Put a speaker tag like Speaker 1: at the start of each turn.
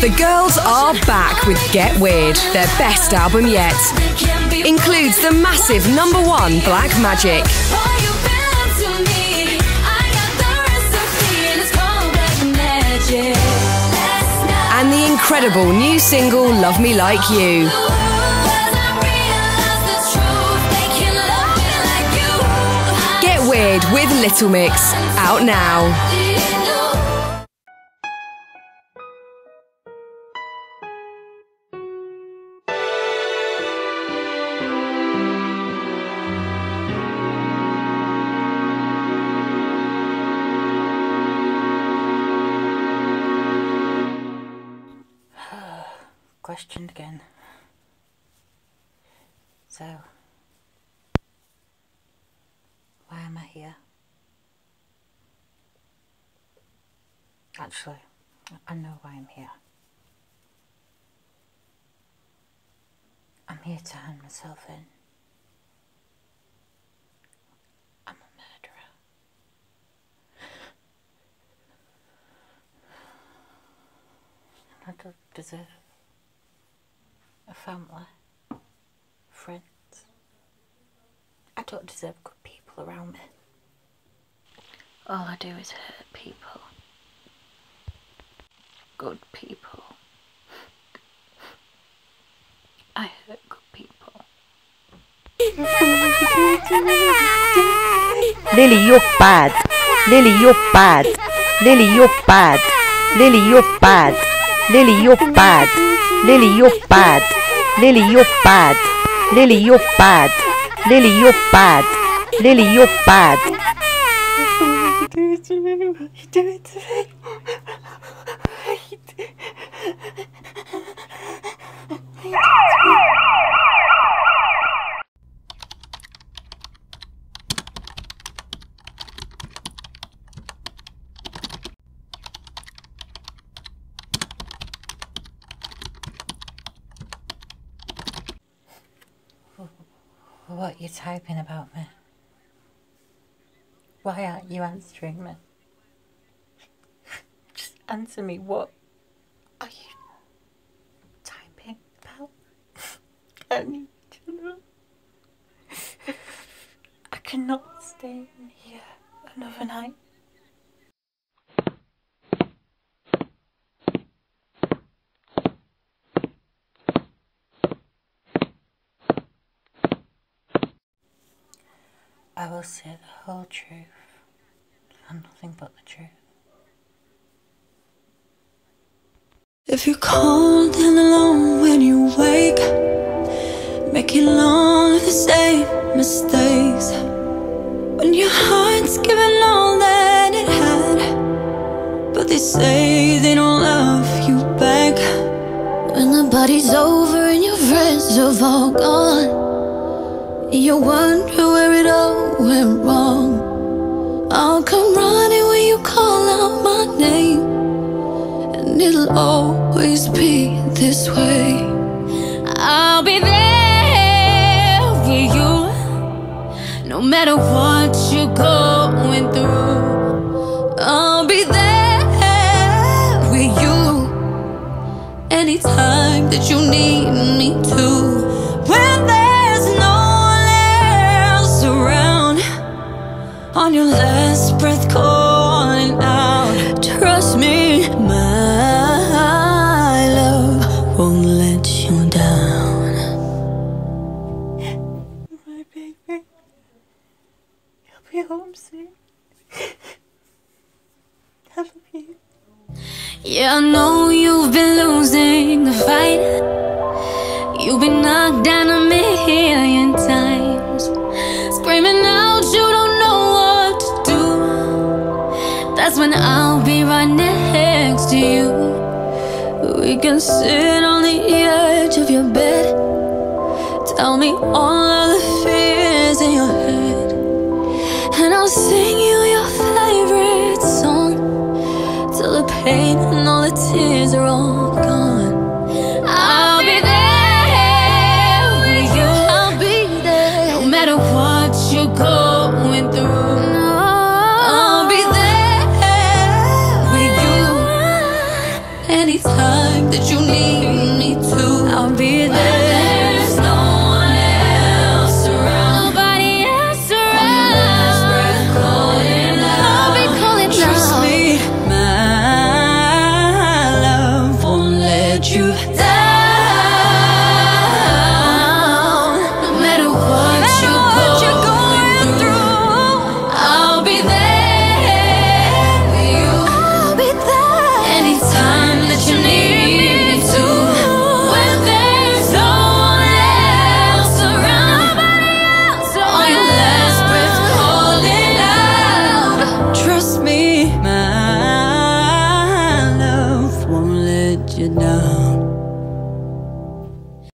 Speaker 1: The girls are back with Get Weird, their best album yet. Includes the massive number one Black Magic. And the incredible new single Love Me Like You. Get Weird with Little Mix, out now.
Speaker 2: Questioned again. So, why am I here? Actually, I know why I'm here. I'm here to hand myself in. I'm a murderer. I don't deserve a family, friends. I don't deserve good people around me. All I do is hurt people. Good people. I hurt good people.
Speaker 3: Lily, you're bad. Lily, you're bad. Lily, you're bad. Lily, you're bad. Lily, you're bad. Lily, you're bad. Lily, you're bad. Lily, you're bad. Lily, you're bad. Lily, you're bad.
Speaker 2: What you typing about me? Why aren't you answering me? Just answer me. What are you typing about? I need to know. I cannot stay in here another night. I will say the whole truth and nothing but the truth.
Speaker 4: If you're cold and alone when you wake, making all of the same mistakes, when your heart's given all that it had, but they say they don't love you back. When the party's over and your friends have all gone, you wonder where it all went wrong. I'll come running when you call out my name. And it'll always be this way. I'll be there with you, no matter what you're going through. I'll be there with you anytime that you need me on your last breath, calling out. Trust me, my love won't let you down.
Speaker 2: My baby, you'll be home soon. I love you.
Speaker 4: Yeah, I know you've been losing When I'll be right next to you. We can sit on the edge of your bed. Tell me all of the fears in your head. And I'll sing you your favorite song. Till the pain and all the tears are all about you.